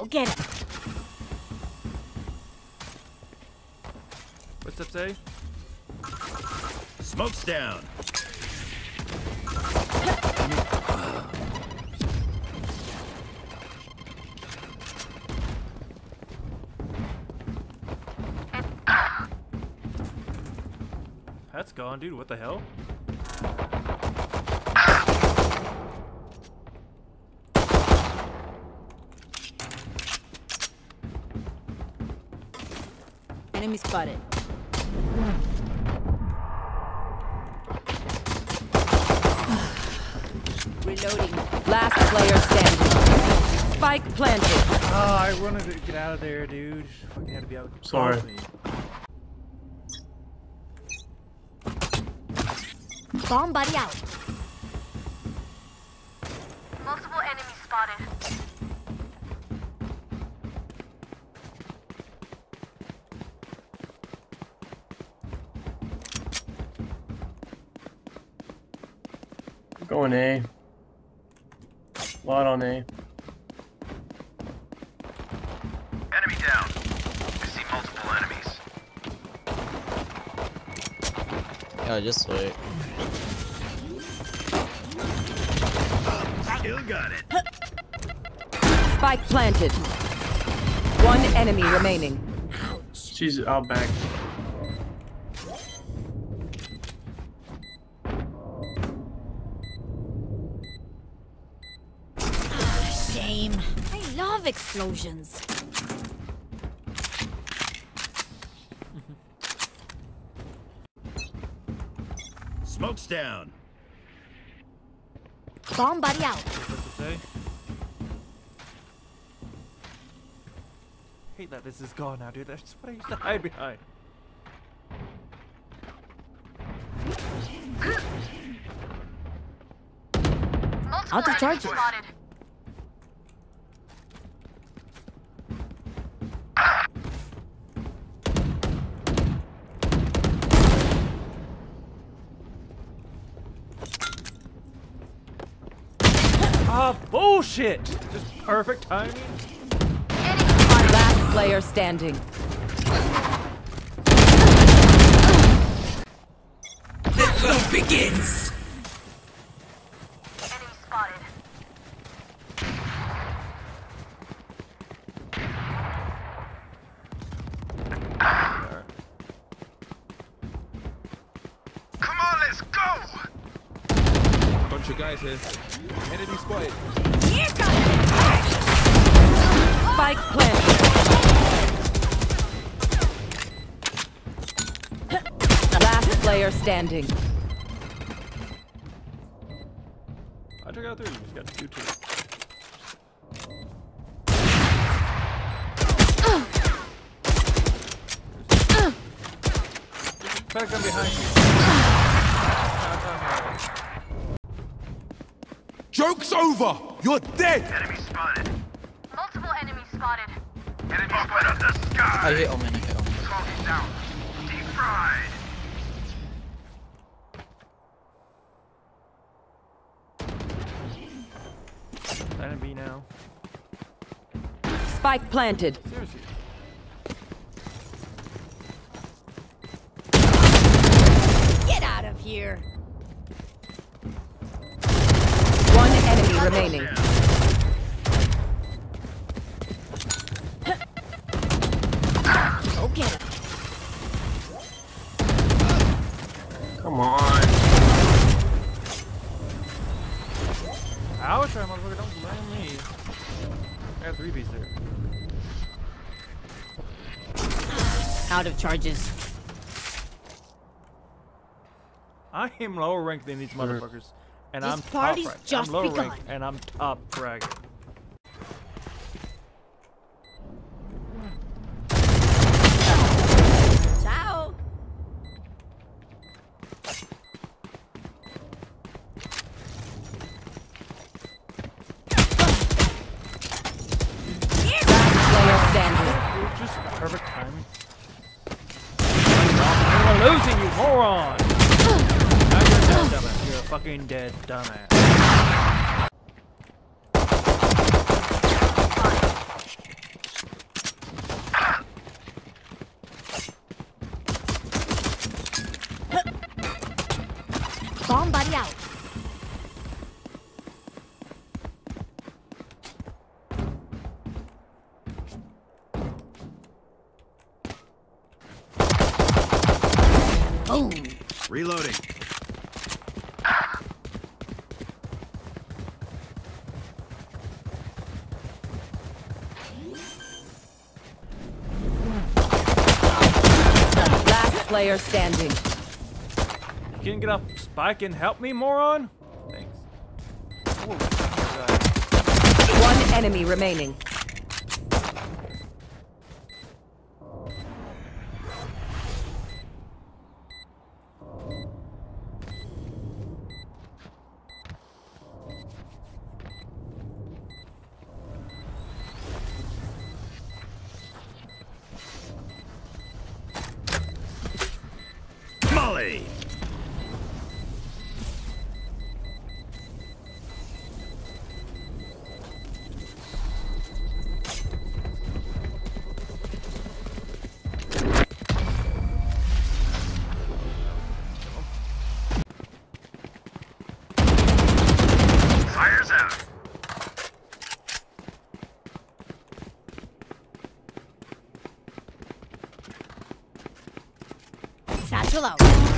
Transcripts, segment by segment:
Go get it. What's that say? Smoke's down. That's gone, dude. What the hell? Enemy spotted. Reloading. Last player standing. Spike planted. Oh, I wanted to get out of there, dude. Fucking had to be out. Sorry. Bomb buddy out. Multiple enemies spotted. Going A. Lot on A. Enemy down. I see multiple enemies. Yeah, just wait. Still got it. Spike planted. One enemy remaining. She's out back. Love explosions. Smoke's down. Bomb buddy out. What's? Hate that this is gone now, dude. That's what I used to hide behind. Multiple Out of charges. Ah, bullshit! Just perfect timing. Last player standing. Enemy spotted. Come on, let's go. Bunch of guys here. Enemy spotted. Spike planted. Last player standing. I took out three. You just got two, two. Better come behind you. Joke's over! You're dead! Enemy spotted. Multiple enemies spotted. Enemy open up the sky. I hit Omen, I hit Omen. Target down. Deep fried. Let B now. Spike planted. Seriously. Get out of here. Remaining. Go get it. Come on. I was trying, motherfucker. Don't blame me. I got three piece there. Out of charges. I am lower ranked than these motherfuckers. And This I'm top party's ranked. just I'm begun. ranked and I'm top frag. Ciao. Just perfect timing. You're losing, you moron! fucking dead, dumbass. Bomb buddy out. Boom. Reloading. Player standing. You can't get up spike and help me, moron? Thanks. Oh, God. One enemy remaining. Satchel out.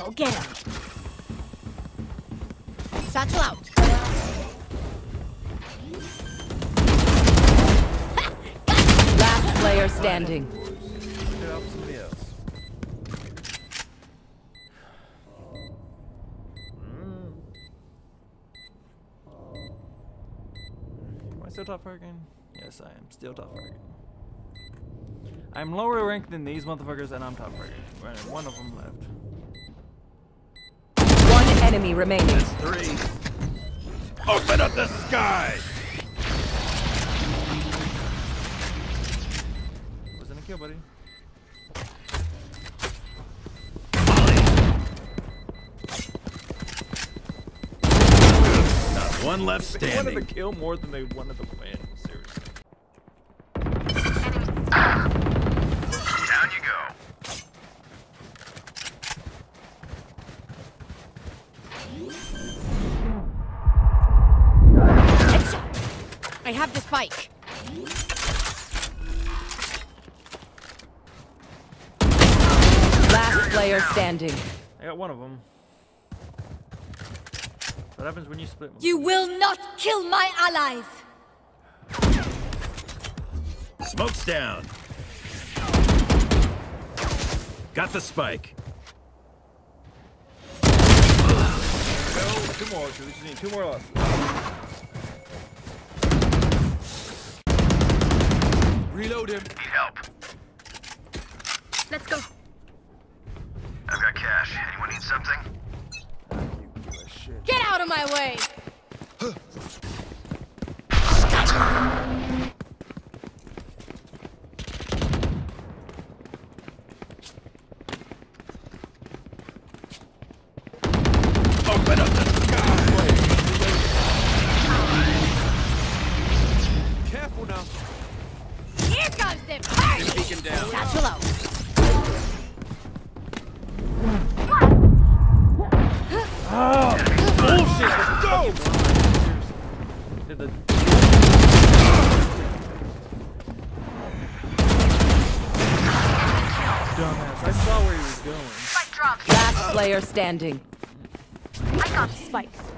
Go get him. Satchel out. Last player standing. Get up somebody else. Am I still top fragging? Yes, I am still top fragging. I'm lower ranked than these motherfuckers, and I'm top fragging. Right, One of them left. One enemy remaining. Three. Open up the sky. Wasn't a kill, buddy. Not one left They wanted to kill more than they wanted to win. Have the spike. Last player standing. I got one of them. What happens when you split? You will not kill my allies. Smoke's down. Got the spike. No, two more. So we just need two more left. Reload him. Need help. Let's go. I've got cash. Anyone need something? Get out of my way. Did the dumbass. I saw where he was going. Spike dropped. Last player standing. I got this. Spike.